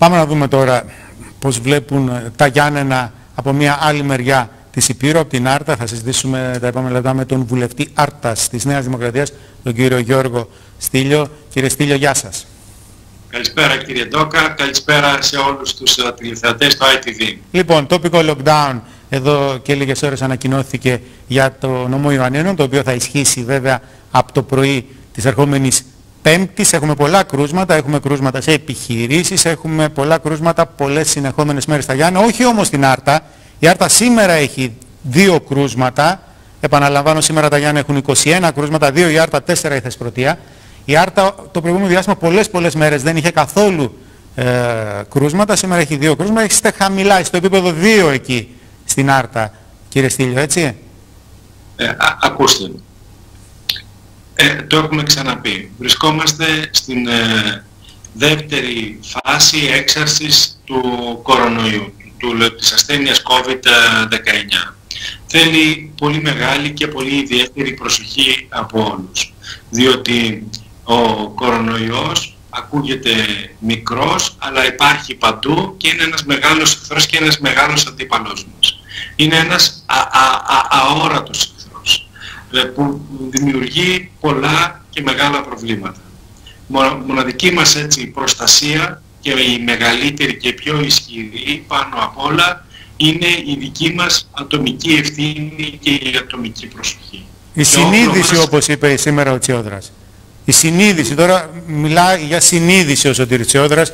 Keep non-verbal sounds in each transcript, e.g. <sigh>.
Πάμε να δούμε τώρα πώς βλέπουν ε, τα Γιάννενα από μια άλλη μεριά της Υπήρου, από την Άρτα. Θα συζητήσουμε τα επόμενα λεπτά με τον βουλευτή Άρτας της Νέας Δημοκρατίας, τον κύριο Γιώργο Στήλιο. Κύριε Στήλιο, γεια σας. Καλησπέρα κύριε Ντόκα, καλησπέρα σε όλους τους uh, τηλεθεατές του ITV. Λοιπόν, τοπικό lockdown εδώ και λίγες ώρες ανακοινώθηκε για το νομό Ιωαννίνων, το οποίο θα ισχύσει βέβαια από το πρωί της ερχόμενης Πέμπτης. Έχουμε πολλά κρούσματα, έχουμε κρούσματα σε επιχειρήσεις, έχουμε πολλά κρούσματα πολλές συνεχόμενες μέρες στα Γιάννα, όχι όμως στην Άρτα. Η Άρτα σήμερα έχει δύο κρούσματα, επαναλαμβάνω σήμερα τα Γιάννα έχουν 21 κρούσματα, δύο η Άρτα, τέσσερα η Θεσπρωτεία. Η Άρτα το προηγούμενο διάστημα πολλές πολλές μέρες δεν είχε καθόλου ε, κρούσματα, σήμερα έχει δύο κρούσματα, έχει χαμηλά, στο επίπεδο 2 εκεί στην Άρτα, κύριε Στήλιο, έτσι; Ε, α, ακούστε, ε, το έχουμε ξαναπεί. Βρισκόμαστε στην ε, δεύτερη φάση έξαρσης του κορονοϊού, του, της ασθένειας COVID-19. Θέλει πολύ μεγάλη και πολύ ιδιαίτερη προσοχή από όλους, διότι ο κορονοϊός ακούγεται μικρός, αλλά υπάρχει παντού και είναι ένας μεγάλος εχθρός και ένας μεγάλος αντίπαλός μας. Είναι ένας α, α, αόρατος εχθρός, ε, που δημιουργεί πολλά και μεγάλα προβλήματα. Μοναδική μας έτσι προστασία και η μεγαλύτερη και πιο ισχυρή πάνω απ' όλα είναι η δική μας ατομική ευθύνη και η ατομική προσοχή. Η συνείδηση όπως είπε σήμερα ο Τσιόδρας. Η συνείδηση, τώρα μιλάει για συνείδηση ο Σωτήρης Τσιόδρας,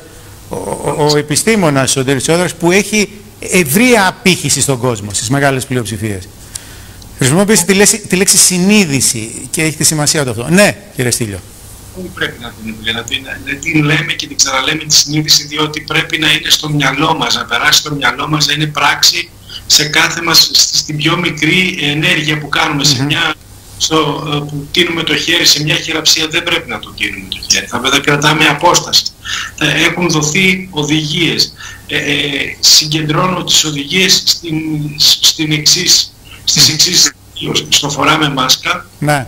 ο, ο, ο επιστήμονας ο Σωτήρης που έχει ευρία απήχηση στον κόσμο, στις μεγάλες πλειοψηφίες. Χρησιμοποιήσει τη, λέξη, τη λέξη συνείδηση και έχει τη σημασία του αυτό. Ναι, κύριε Στήλιο. Όχι πρέπει να την, να την, να την λέμε και την ξαναλέμε τη συνείδηση διότι πρέπει να είναι στο μυαλό μας, να περάσει στο μυαλό μας, να είναι πράξη σε κάθε μας, στην πιο μικρή ενέργεια που κάνουμε, σε μια, στο, που τίνουμε το χέρι σε μια χειραψία δεν πρέπει να το τίνουμε το χέρι, θα, θα κρατάμε απόσταση. Έχουν δοθεί οδηγίες. Ε, ε, συγκεντρώνω τις οδηγίες στην, στην εξής στις εξής στο φοράμε μάσκα. Ναι.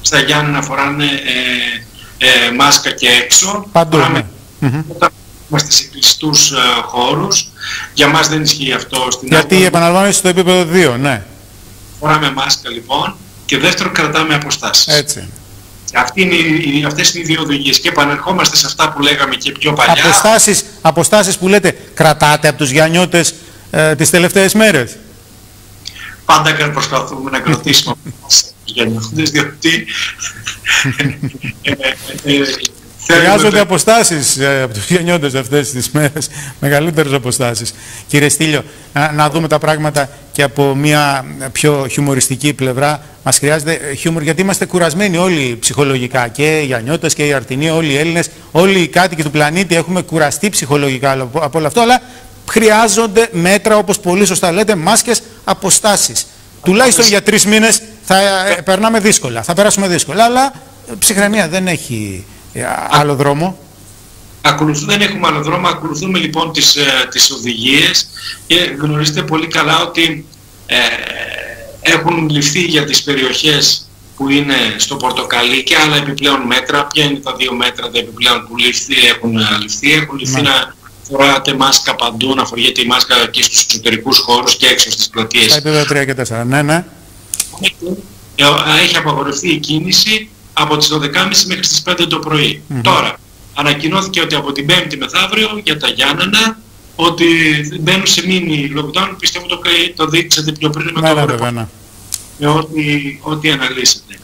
Στα Γιάννενα φοράνε ε, ε, μάσκα και έξω. Παντού, φοράμε, ναι. Όταν είμαστε σε κλειστούς ε, χώρους. Για μας δεν ισχύει αυτό στην Γιατί επαναλαμβάνεται στο επίπεδο 2, ναι. Φοράμε μάσκα λοιπόν και δεύτερο κρατάμε αποστάσεις. Έτσι. Αυτή είναι, αυτές είναι οι δύο οδηγίες και επανερχόμαστε σε αυτά που λέγαμε και πιο παλιά. Αποστάσεις, αποστάσεις που λέτε κρατάτε από τους Γιαννιώτες ε, τις τελευταίες μέρες πάντα προσπαθούμε να κρατήσουμε <laughs> για νιώθοντες, διότι ε, ε, ε, Χρειάζονται αποστάσεις από τους γεννιόντες αυτές τις μέρες, μεγαλύτερες αποστάσεις. Κύριε Στήλιο, να, δούμε τα πράγματα και από μια πιο χιουμοριστική πλευρά. Μας χρειάζεται χιούμορ γιατί είμαστε κουρασμένοι όλοι ψυχολογικά και οι Γιαννιώτες και οι Αρτινοί, όλοι οι Έλληνες, όλοι οι κάτοικοι του πλανήτη έχουμε κουραστεί ψυχολογικά από όλο αυτό, αλλά χρειάζονται μέτρα όπως πολύ σωστά λέτε, μάσκες, αποστάσεις. Τουλάχιστον για τρεις μήνες θα ε, περνάμε δύσκολα, θα περάσουμε δύσκολα, αλλά ε, ψυχραιμία δεν έχει ε, άλλο δρόμο. Ακολουθούμε, δεν έχουμε άλλο δρόμο, ακολουθούμε λοιπόν τις, τις οδηγίες και γνωρίζετε πολύ καλά ότι ε, έχουν ληφθεί για τις περιοχές που είναι στο Πορτοκαλί και άλλα επιπλέον μέτρα. Ποια είναι τα δύο μέτρα τα επιπλέον που ληφθεί, έχουν ληφθεί; Έχουν ληφθεί να φοράτε μάσκα παντού, να φοριέται η μάσκα και στους εξωτερικούς χώρους και έξω στις πλατείες. Στα επίπεδα 3 και 4, ναι, ναι. Ε, έχει απαγορευτεί η κίνηση από τις 12.30 μέχρι τις 5 το πρωί. Τώρα, ανακοινώθηκε ότι από την 5η μεθαύριο για τα Γιάννενα ότι μπαίνουν σε μήνυ lockdown, πιστεύω το, το δείξατε πιο πριν με ναι, το ναι, ναι. με ό,τι, ό,τι αναλύσετε.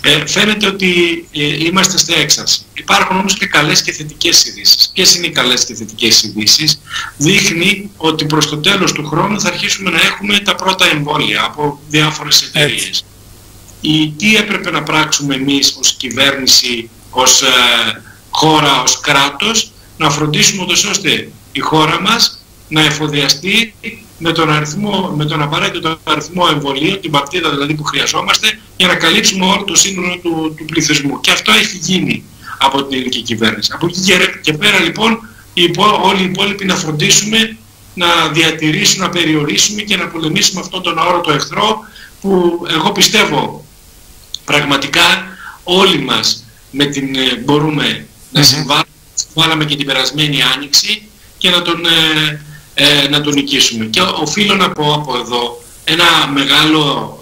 Ε, φαίνεται ότι ε, είμαστε στη έξαρση. Υπάρχουν όμως και καλές και θετικές ειδήσεις. Ποιες είναι οι καλές και θετικές ειδήσεις; Δείχνει ότι προς το τέλος του χρόνου θα αρχίσουμε να έχουμε τα πρώτα εμβόλια από διάφορες εταιρείες. Η, τι έπρεπε να πράξουμε εμείς ως κυβέρνηση, ως ε, χώρα, ως κράτος, να φροντίσουμε ώστε η χώρα μας να εφοδιαστεί με τον, αριθμό, με τον απαραίτητο αριθμό εμβολίων, την παρτίδα δηλαδή που χρειαζόμαστε, για να καλύψουμε όλο το σύνολο του, του πληθυσμού. Και αυτό έχει γίνει από την ελληνική κυβέρνηση. Από εκεί και πέρα λοιπόν οι όλοι οι υπόλοιποι να φροντίσουμε να διατηρήσουμε, να περιορίσουμε και να πολεμήσουμε αυτόν τον όρο εχθρό που εγώ πιστεύω πραγματικά όλοι μας με την, ε, μπορούμε να συμβάλλουμε, συμβάλλαμε και την περασμένη άνοιξη και να τον, ε, να τον νικήσουμε. Και οφείλω να πω από εδώ ένα μεγάλο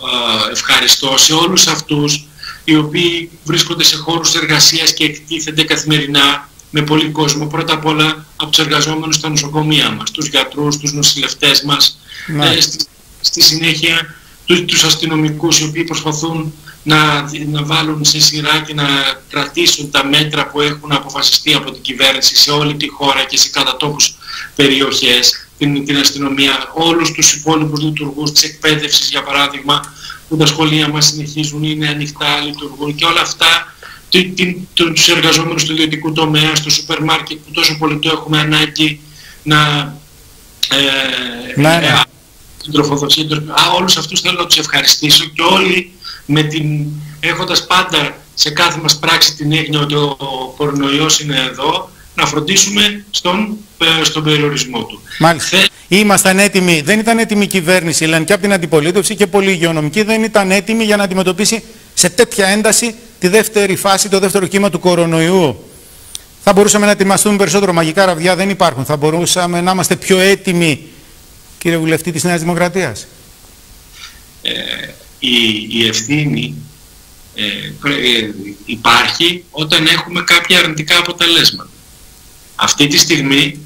ευχαριστώ σε όλους αυτούς οι οποίοι βρίσκονται σε χώρους εργασίας και εκτίθενται καθημερινά με πολύ κόσμο. Πρώτα απ' όλα από τους εργαζόμενους στα νοσοκομεία μας, τους γιατρούς, τους νοσηλευτές μας, ναι. ε, στη, στη, συνέχεια τους, τους αστυνομικούς οι οποίοι προσπαθούν να, να βάλουν σε σειρά και να κρατήσουν τα μέτρα που έχουν αποφασιστεί από την κυβέρνηση σε όλη τη χώρα και σε κατατόπους περιοχές, την, την αστυνομία, όλους τους υπόλοιπους λειτουργούς της εκπαίδευσης για παράδειγμα, που τα σχολεία μας συνεχίζουν, είναι ανοιχτά, λειτουργούν και όλα αυτά τους εργαζόμενους του ιδιωτικού τομέα, στο σούπερ μάρκετ που τόσο πολύ το έχουμε ανάγκη να ε, ναι, ναι. Ε, την τροφοδοσία. Α, όλους αυτούς θέλω να τους ευχαριστήσω και όλοι με την, έχοντας πάντα σε κάθε μας πράξη την έγνοια ότι ο κορονοϊός είναι εδώ, να φροντίσουμε στον, ε, στον περιορισμό του. Μάλιστα. Θε... Ήμασταν έτοιμοι, δεν ήταν έτοιμη η κυβέρνηση, λένε και από την αντιπολίτευση και πολλοί υγειονομικοί δεν ήταν έτοιμοι για να αντιμετωπίσει σε τέτοια ένταση τη δεύτερη φάση, το δεύτερο κύμα του κορονοϊού. Θα μπορούσαμε να ετοιμαστούμε περισσότερο. Μαγικά ραβδιά δεν υπάρχουν. Θα μπορούσαμε να είμαστε πιο έτοιμοι, κύριε Βουλευτή της Νέας Δημοκρατίας. Ε, η, η ευθύνη ε, ε, υπάρχει όταν έχουμε κάποια αρνητικά αποτελέσματα. Αυτή τη στιγμή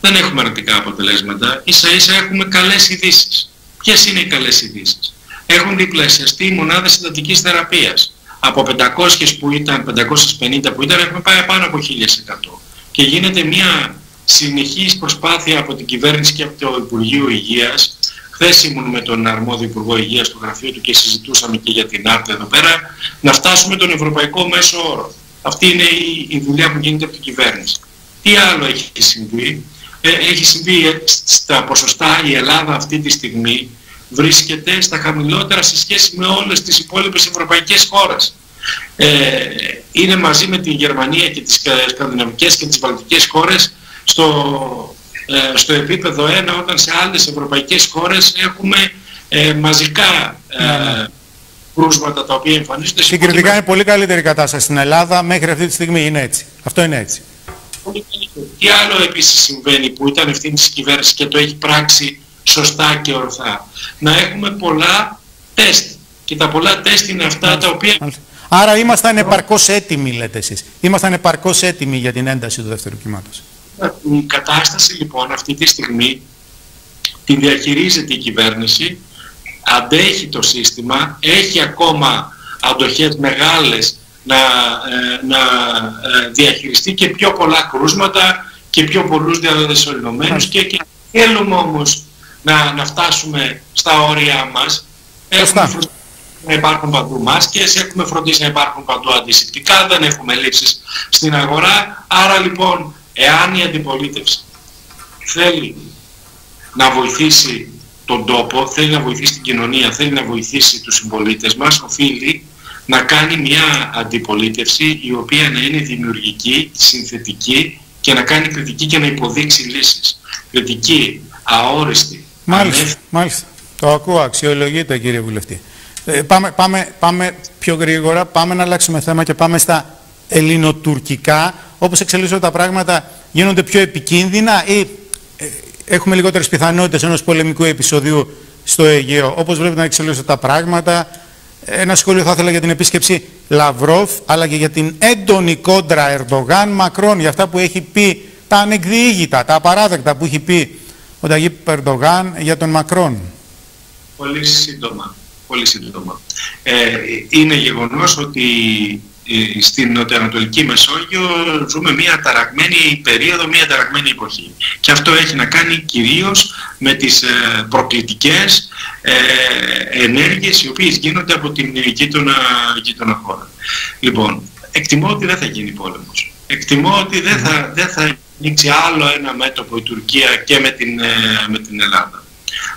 δεν έχουμε αρνητικά αποτελέσματα, ίσα ίσα έχουμε καλές ειδήσεις. Ποιες είναι οι καλές ειδήσεις; Έχουν διπλασιαστεί οι μονάδες συντατικής θεραπείας. Από 500 που ήταν, 550 που ήταν, έχουμε πάει πάνω από 1100. Και γίνεται μια συνεχής προσπάθεια από την κυβέρνηση και από το Υπουργείο Υγείας. Χθες ήμουν με τον αρμόδιο Υπουργό Υγείας στο γραφείο του και συζητούσαμε και για την ΑΡΤ εδώ πέρα, να φτάσουμε τον ευρωπαϊκό μέσο όρο. Αυτή είναι η, η δουλειά που γίνεται από την κυβέρνηση. Τι άλλο έχει συμβεί; Ε, έχει συμβεί ε, στα ποσοστά η Ελλάδα αυτή τη στιγμή βρίσκεται στα χαμηλότερα σε σχέση με όλες τις υπόλοιπες ευρωπαϊκές χώρες. Ε, είναι μαζί με τη Γερμανία και τις σκανδιναβικές και τις βαλτικές χώρες στο, ε, στο επίπεδο 1 όταν σε άλλες ευρωπαϊκές χώρες έχουμε ε, μαζικά ε, ναι, ναι. κρούσματα τα οποία εμφανίζονται. Συγκριτικά είναι πολύ καλύτερη κατάσταση στην Ελλάδα μέχρι αυτή τη στιγμή είναι έτσι. Αυτό είναι έτσι. Τι άλλο επίσης συμβαίνει που ήταν ευθύνη της κυβέρνησης και το έχει πράξει σωστά και ορθά; Να έχουμε πολλά τεστ. Και τα πολλά τεστ είναι αυτά τα οποία... Άρα ήμασταν επαρκώς έτοιμοι, λέτε εσείς. Ήμασταν επαρκώς έτοιμοι για την ένταση του δεύτερου κύματος. Η κατάσταση λοιπόν αυτή τη στιγμή την διαχειρίζεται η κυβέρνηση, αντέχει το σύστημα, έχει ακόμα αντοχές μεγάλες να, ε, να ε, διαχειριστεί και πιο πολλά κρούσματα και πιο πολλούς διαδεδεσολληνωμένους και, και θέλουμε όμως να, να φτάσουμε στα όρια μας. Έχουμε φροντίσει να υπάρχουν παντού μάσκες, έχουμε φροντίσει να υπάρχουν παντού αντισηπτικά, δεν έχουμε λήψεις στην αγορά. Άρα λοιπόν, εάν η αντιπολίτευση θέλει να βοηθήσει τον τόπο, θέλει να βοηθήσει την κοινωνία, θέλει να βοηθήσει τους συμπολίτες μας, οφείλει να κάνει μια αντιπολίτευση η οποία να είναι δημιουργική, συνθετική και να κάνει κριτική και να υποδείξει λύσεις. Κριτική, αόριστη, Μάλιστα, μάλιστα. Το ακούω, αξιολογείται κύριε Βουλευτή. Ε, πάμε, πάμε, πάμε πιο γρήγορα, πάμε να αλλάξουμε θέμα και πάμε στα ελληνοτουρκικά. Όπως εξελίσσονται τα πράγματα γίνονται πιο επικίνδυνα ή ε, έχουμε λιγότερες πιθανότητες ενός πολεμικού επεισοδίου στο Αιγαίο. Όπως βλέπετε να εξελίσσονται τα πράγματα. Ένα σχόλιο θα ήθελα για την επίσκεψη Λαυρόφ, αλλά και για την έντονη κόντρα Ερντογάν Μακρόν, για αυτά που έχει πει, τα ανεκδιήγητα, τα απαράδεκτα που έχει πει ο Ταγί Περντογάν για τον Μακρόν. Πολύ σύντομα. Πολύ σύντομα. Ε, είναι γεγονός ότι ε, στην νοτιοανατολική Μεσόγειο ζούμε μια ταραγμένη περίοδο, μια ταραγμένη εποχή. Και αυτό έχει να κάνει κυρίως με τις ε, προκλητικές ε, ενέργειες οι οποίες γίνονται από την γείτονα, γείτονα χώρα. Λοιπόν, εκτιμώ ότι δεν θα γίνει πόλεμος. Εκτιμώ ότι δεν θα, δεν θα ανοίξει άλλο ένα μέτωπο η Τουρκία και με την, ε, με την Ελλάδα.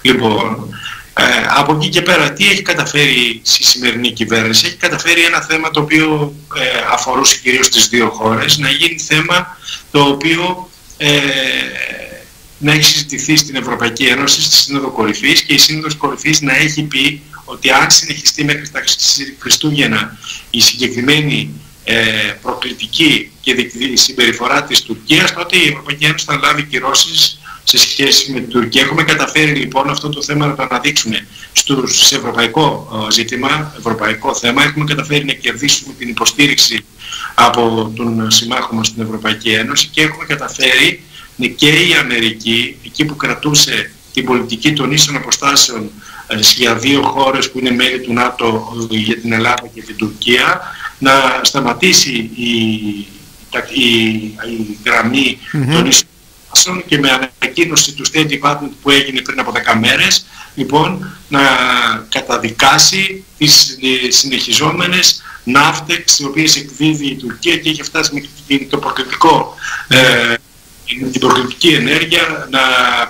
Λοιπόν, ε, από εκεί και πέρα τι έχει καταφέρει η σημερινή κυβέρνηση; Έχει καταφέρει ένα θέμα το οποίο ε, αφορούσε κυρίως τις δύο χώρες να γίνει θέμα το οποίο ε, να έχει συζητηθεί στην Ευρωπαϊκή Ένωση, στη Σύνοδο Κορυφής και η Σύνοδος Κορυφής να έχει πει ότι αν συνεχιστεί μέχρι τα Χριστούγεννα η συγκεκριμένη ε, προκλητική και η συμπεριφορά της Τουρκίας, τότε η Ευρωπαϊκή Ένωση θα λάβει κυρώσεις σε σχέση με την Τουρκία. Έχουμε καταφέρει λοιπόν αυτό το θέμα να το αναδείξουμε στους, σε ευρωπαϊκό ε, ζήτημα, ευρωπαϊκό θέμα. Έχουμε καταφέρει να κερδίσουμε την υποστήριξη από τον συμμάχο μας στην Ευρωπαϊκή Ένωση και έχουμε καταφέρει και η Αμερική, εκεί που κρατούσε την πολιτική των ίσων αποστάσεων ε, για δύο χώρες που είναι μέλη του ΝΑΤΟ για την Ελλάδα και την Τουρκία, να σταματήσει η, η, η γραμμή των ίσων και με ανακοίνωση του State Department που έγινε πριν από 10 μέρες, λοιπόν, να καταδικάσει τις συνεχιζόμενες ναύτεξ, οι οποίες εκδίδει η Τουρκία και έχει φτάσει με το προκλητικό, ε, την προκλητική ενέργεια, να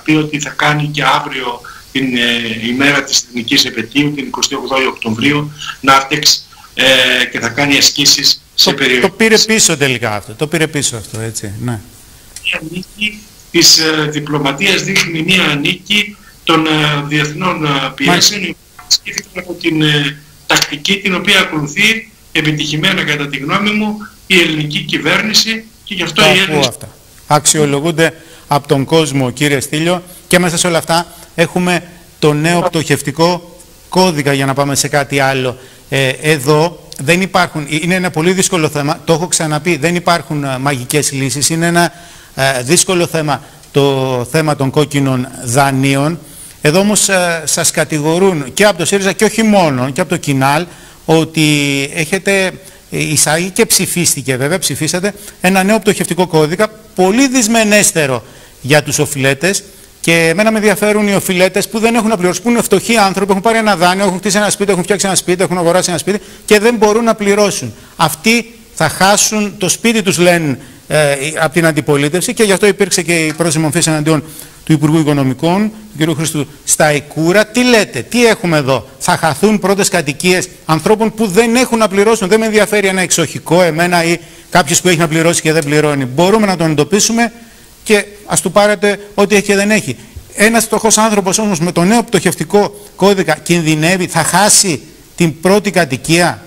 πει ότι θα κάνει και αύριο την ε, ημέρα της εθνικής επαιτίου, την 28 Οκτωβρίου, ναύτεξ ε, και θα κάνει ασκήσεις σε περιοχές. Το πήρε πίσω τελικά αυτό, το πήρε πίσω αυτό, έτσι, ναι της ε, διπλωματίας δείχνει μια νίκη των ε, διεθνών ε, πιέσεων οι από την τακτική την οποία ακολουθεί επιτυχημένα κατά τη γνώμη μου η ελληνική κυβέρνηση και γι' αυτό η Έλληνες... Αυτά. Αξιολογούνται από τον κόσμο κύριε Στήλιο και μέσα σε όλα αυτά έχουμε το νέο πτωχευτικό κώδικα για να πάμε σε κάτι άλλο. εδώ δεν υπάρχουν, είναι ένα πολύ δύσκολο θέμα, το έχω ξαναπεί, δεν υπάρχουν μαγικές λύσεις, είναι ένα ε, δύσκολο θέμα το θέμα των κόκκινων δανείων. Εδώ όμως ε, σας κατηγορούν και από το ΣΥΡΙΖΑ και όχι μόνο, και από το ΚΙΝΑΛ, ότι έχετε εισάγει και ψηφίστηκε βέβαια, ψηφίσατε, ένα νέο πτωχευτικό κώδικα, πολύ δυσμενέστερο για τους οφειλέτες, και εμένα με ενδιαφέρουν οι οφειλέτες που δεν έχουν να πληρώσουν, που είναι φτωχοί άνθρωποι, έχουν πάρει ένα δάνειο, έχουν χτίσει ένα σπίτι, έχουν φτιάξει ένα σπίτι, έχουν αγοράσει ένα σπίτι και δεν μπορούν να πληρώσουν. Αυτοί θα χάσουν το σπίτι τους, λένε ε, από την αντιπολίτευση και γι' αυτό υπήρξε και η πρώτη μορφή εναντίον του Υπουργού Οικονομικών, του κ. Χρήστου Σταϊκούρα. Τι λέτε, τι έχουμε εδώ, θα χαθούν πρώτες κατοικίες ανθρώπων που δεν έχουν να πληρώσουν; Δεν με ενδιαφέρει ένα εξοχικό, εμένα ή κάποιος που έχει να πληρώσει και δεν πληρώνει. Μπορούμε να τον εντοπίσουμε και ας του πάρετε ό,τι έχει και δεν έχει. Ένας φτωχός άνθρωπος όμως με το νέο πτωχευτικό κώδικα κινδυνεύει, θα χάσει την πρώτη κατοικία;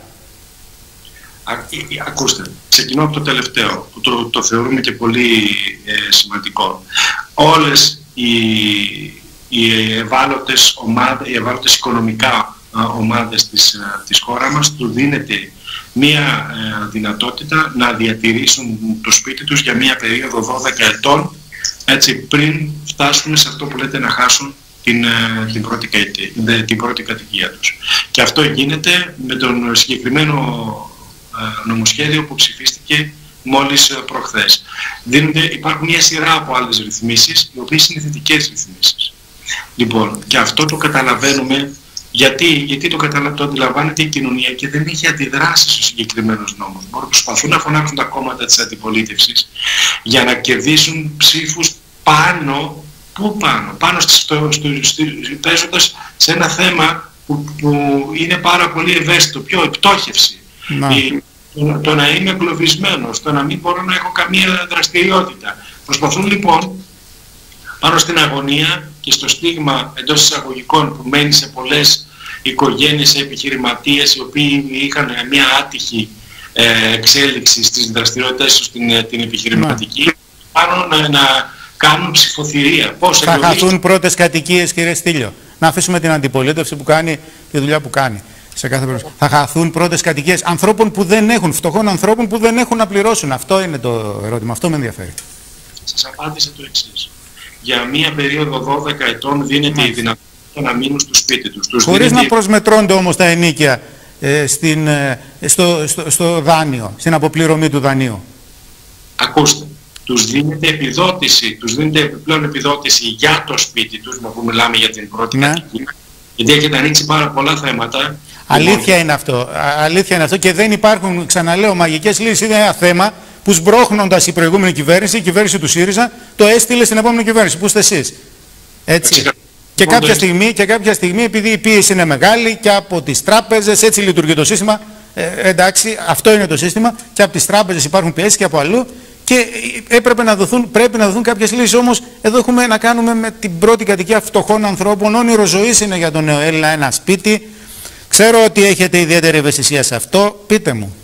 Ακούστε, ξεκινώ από το τελευταίο, που το, το θεωρούμε και πολύ ε, σημαντικό. Όλες οι, οι, ευάλωτες ομάδες, οι ευάλωτες οικονομικά ομάδες της, της χώρας μας του δίνεται μία ε, δυνατότητα να διατηρήσουν το σπίτι τους για μία περίοδο 12 ετών έτσι, πριν φτάσουν σε αυτό που λέτε να χάσουν την, ε, την, πρώτη, την πρώτη κατοικία τους. Και αυτό γίνεται με τον συγκεκριμένο ε, νομοσχέδιο που ψηφίστηκε μόλις ε, προχθές. Δίνονται, υπάρχουν μια σειρά από άλλες ρυθμίσεις, οι οποίες είναι θετικές ρυθμίσεις. Λοιπόν, και αυτό το καταλαβαίνουμε γιατί, γιατί το, καταλα... το αντιλαμβάνεται η κοινωνία και δεν έχει αντιδράσει στους συγκεκριμένους νόμους. Μπορούν προσπαθούν να φωνάξουν τα κόμματα της αντιπολίτευσης για να κερδίσουν ψήφους πάνω, πού πάνω, πάνω στο, στο, στο, παίζοντας σε ένα θέμα που, που είναι πάρα πολύ ευαίσθητο, πιο επιτόχευση. Το, το, να είμαι εγκλωβισμένος, το να μην μπορώ να έχω καμία δραστηριότητα. Προσπαθούν λοιπόν πάνω στην αγωνία και στο στίγμα εντός εισαγωγικών που μένει σε πολλές οικογένειες επιχειρηματίες οι οποίοι είχαν μια άτυχη ε, εξέλιξη στις δραστηριότητες τους την, ε, την επιχειρηματική, πάνω να, να κάνουν ψηφοθυρία. Πώς Θα χαθούν πρώτες κατοικίες κύριε Στήλιο. Να αφήσουμε την αντιπολίτευση που κάνει τη δουλειά που κάνει σε κάθε περίπτωση. Θα χαθούν πρώτες κατοικίες ανθρώπων που δεν έχουν, φτωχών ανθρώπων που δεν έχουν να πληρώσουν. Αυτό είναι το ερώτημα. Αυτό με ενδιαφέρει. Σας απάντησα το εξής. Για μία περίοδο 12 ετών δίνεται η δυνατότητα να μείνουν στο σπίτι τους. Χωρίς να προσμετρώνται όμως τα ενίκια ε, στην, ε, στο, στο, στο δάνειο, στην αποπληρωμή του δανείου. Ακούστε, τους δίνεται επιδότηση, τους δίνεται επιπλέον επιδότηση για το σπίτι τους, που μιλάμε για την πρώτη ναι. κατοικία, γιατί έχετε ανοίξει πάρα πολλά θέματα Αλήθεια είναι αυτό. Αλήθεια είναι αυτό και δεν υπάρχουν, ξαναλέω, μαγικές λύσεις. Είναι ένα θέμα που σμπρώχνοντας η προηγούμενη κυβέρνηση, η κυβέρνηση του ΣΥΡΙΖΑ, το έστειλε στην επόμενη κυβέρνηση. Πού είστε εσείς. Έτσι. Και κάποια, στιγμή, και κάποια στιγμή, επειδή η πίεση είναι μεγάλη και από τις τράπεζες, έτσι λειτουργεί το σύστημα. Ε, εντάξει, αυτό είναι το σύστημα. Και από τις τράπεζες υπάρχουν πιέσεις και από αλλού. Και έπρεπε να δοθούν, πρέπει να δοθούν κάποιες λύσεις. Όμως, εδώ έχουμε να κάνουμε με την πρώτη κατοικία φτωχών ανθρώπων. Όνειρο ζωής είναι για τον νέο Έλληνα ένα σπίτι, Ξέρω ότι έχετε ιδιαίτερη ευαισθησία σε αυτό. Πείτε μου.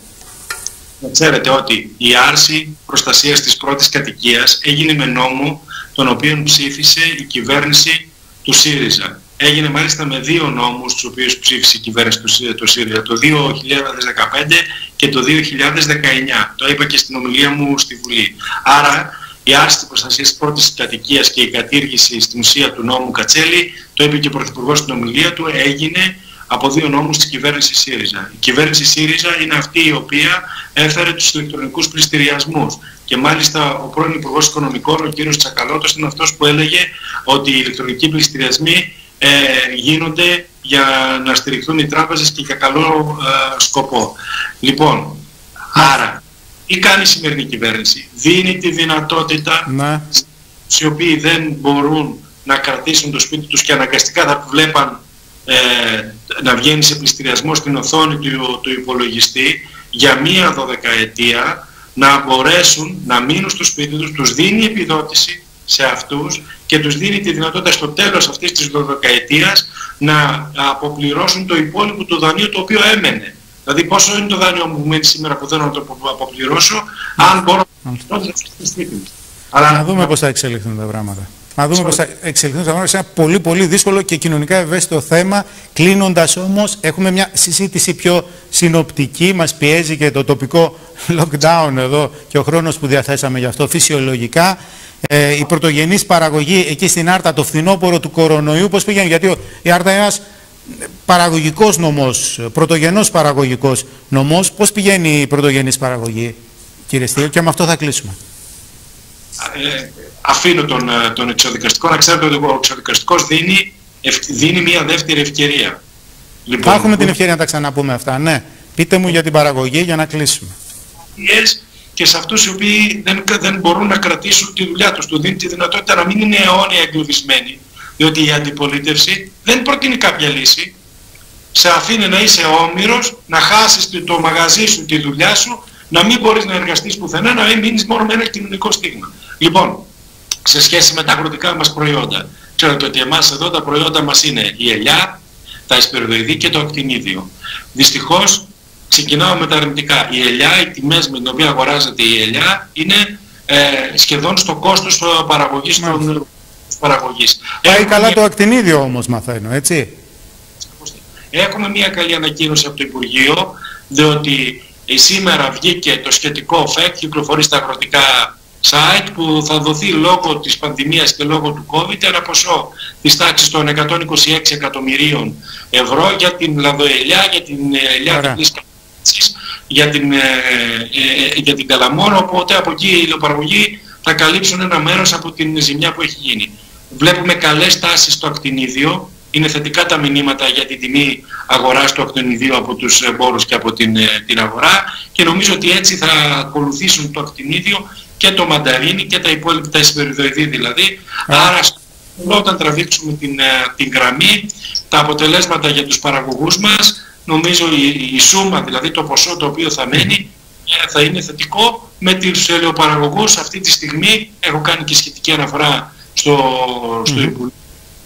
ξέρετε ότι η άρση προστασίας της πρώτης κατοικίας έγινε με νόμο τον οποίο ψήφισε η κυβέρνηση του ΣΥΡΙΖΑ. Έγινε μάλιστα με δύο νόμους τους οποίους ψήφισε η κυβέρνηση του ΣΥΡΙΖΑ το 2015 και το 2019. Το είπα και στην ομιλία μου στη Βουλή. Άρα η άρση της προστασίας της πρώτης κατοικίας και η κατήργηση στην ουσία του νόμου Κατσέλη, το είπε και ο Πρωθυπουργός στην ομιλία του, έγινε από δύο νόμους της κυβέρνησης ΣΥΡΙΖΑ. Η κυβέρνηση ΣΥΡΙΖΑ είναι αυτή η οποία έφερε τους ηλεκτρονικούς πληστηριασμούς. Και μάλιστα ο πρώην Υπουργός Οικονομικών, ο κύριος Τσακαλώτος, είναι αυτός που έλεγε ότι οι ηλεκτρονικοί πληστηριασμοί ε, γίνονται για να στηριχθούν οι τράπεζες και για καλό ε, σκοπό. Λοιπόν, άρα, τι κάνει η σημερινή κυβέρνηση; Δίνει τη δυνατότητα ναι. οι οποίοι δεν μπορούν να κρατήσουν το σπίτι τους και αναγκαστικά θα βλέπαν ε, να βγαίνει σε πληστηριασμό στην οθόνη του, του υπολογιστή για μία δωδεκαετία να μπορέσουν να μείνουν στο σπίτι τους, τους δίνει επιδότηση σε αυτούς και τους δίνει τη δυνατότητα στο τέλος αυτής της δωδεκαετίας να αποπληρώσουν το υπόλοιπο του δανείου το οποίο έμενε. Δηλαδή πόσο είναι το δάνειο μου που μένει σήμερα που δεν να το αποπληρώσω, αν μπορώ να το στο σπίτι μου. Αλλά να δούμε πώς θα εξελιχθούν τα πράγματα. Να δούμε πώς θα εξελιχθούν τα πράγματα σε ένα πολύ πολύ δύσκολο και κοινωνικά ευαίσθητο θέμα. Κλείνοντας όμως, έχουμε μια συζήτηση πιο συνοπτική. Μας πιέζει και το τοπικό lockdown εδώ και ο χρόνος που διαθέσαμε γι' αυτό φυσιολογικά. Ε, η πρωτογενής παραγωγή εκεί στην Άρτα, το φθινόπωρο του κορονοϊού, πώς πήγαινε, γιατί η Άρτα είναι ένας παραγωγικός νομός, πρωτογενός παραγωγικός νομός. Πώς πηγαίνει η πρωτογενής παραγωγή, κύριε Στήλιο, και με αυτό θα κλείσουμε. Ε, αφήνω τον, ε, τον εξοδικαστικό να ξέρετε ότι ο εξοδικαστικός δίνει, δίνει μια δεύτερη ευκαιρία. Λοιπόν, θα έχουμε την ευκαιρία να τα ξαναπούμε αυτά, ναι. Πείτε μου για την παραγωγή για να κλείσουμε. Και σε αυτούς οι οποίοι δεν, δεν μπορούν να κρατήσουν τη δουλειά τους. Του δίνει τη δυνατότητα να μην είναι αιώνια εγκλωβισμένοι. Διότι η αντιπολίτευση δεν προτείνει κάποια λύση. Σε αφήνει να είσαι όμοιρος, να χάσεις το μαγαζί σου, τη δουλειά σου, να μην μπορείς να εργαστείς πουθενά, να μην μείνεις μόνο με ένα κοινωνικό στίγμα. Λοιπόν, σε σχέση με τα αγροτικά μας προϊόντα. Ξέρετε ότι εμάς εδώ τα προϊόντα μας είναι η ελιά, τα εσπεριδοειδή και το ακτινίδιο. Δυστυχώς ξεκινάω με τα αρνητικά. Η ελιά, οι τιμές με την οποία αγοράζεται η ελιά είναι ε, σχεδόν στο κόστος παραγωγής των παραγωγής. Πάει Έχουμε καλά μια... το ακτινίδιο όμως μαθαίνω, έτσι. Έχουμε μια καλή ανακοίνωση από το Υπουργείο, διότι σήμερα βγήκε το σχετικό ΦΕΚ, κυκλοφορεί στα αγροτικά site που θα δοθεί λόγω της πανδημίας και λόγω του COVID ένα ποσό της τάξης των 126 εκατομμυρίων ευρώ για την λαδοελιά, για την ελιά για την, ε, ε, για την Καλαμόρο, οπότε από εκεί οι ηλιοπαραγωγοί θα καλύψουν ένα μέρος από την ζημιά που έχει γίνει. Βλέπουμε καλές τάσεις στο ακτινίδιο, είναι θετικά τα μηνύματα για την τιμή αγοράς του ακτινιδίου από τους εμπόρους και από την, ε, την αγορά και νομίζω ότι έτσι θα ακολουθήσουν το ακτινίδιο και το μανταρίνι και τα υπόλοιπα τα εσπεριδοειδή δηλαδή. Άρα όταν τραβήξουμε την, ε, την γραμμή, τα αποτελέσματα για τους παραγωγούς μας, νομίζω η, η σούμα, δηλαδή το ποσό το οποίο θα μένει, ε, θα είναι θετικό με τους ελαιοπαραγωγούς αυτή τη στιγμή. Έχω κάνει και σχετική αναφορά στο, στο Υπουργείο.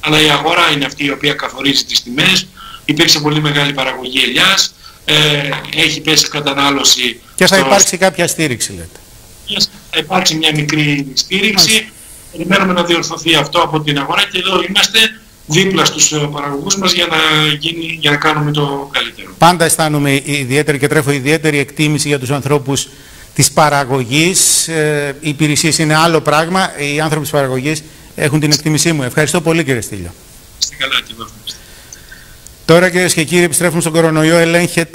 Αλλά η αγορά είναι αυτή η οποία καθορίζει τις τιμές. Υπήρξε πολύ μεγάλη παραγωγή ελιάς. Ε, έχει πέσει κατανάλωση. Και θα υπάρξει κάποια στήριξη λέτε θα υπάρξει μια μικρή στήριξη. Περιμένουμε να διορθωθεί αυτό από την αγορά και εδώ είμαστε δίπλα στους ε, παραγωγούς μας για να, γίνει, για να κάνουμε το καλύτερο. Πάντα αισθάνομαι ιδιαίτερη και τρέφω ιδιαίτερη εκτίμηση για τους ανθρώπους της παραγωγής. Ε, οι υπηρεσίες είναι άλλο πράγμα. Οι άνθρωποι της παραγωγής έχουν την εκτίμησή μου. Ευχαριστώ πολύ κύριε Στήλιο. Είστε καλά Τώρα κυρίες και κύριοι επιστρέφουμε στον κορονοϊό. Ελέγχεται